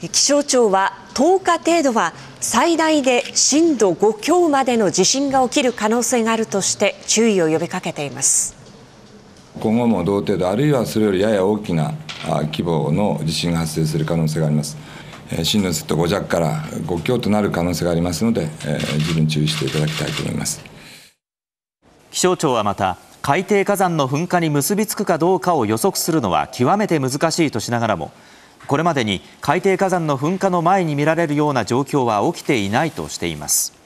気象庁は10日程度は最大で震度5強までの地震が起きる可能性があるとして注意を呼びかけています。今後も同程度あるいはそれよりやや大きな規模の地震が発生する可能性があります。震度ずっと5弱から5強となる可能性がありますので十分注意していただきたいと思います。気象庁はまた海底火山の噴火に結びつくかどうかを予測するのは極めて難しいとしながらもこれまでに海底火山の噴火の前に見られるような状況は起きていないとしています。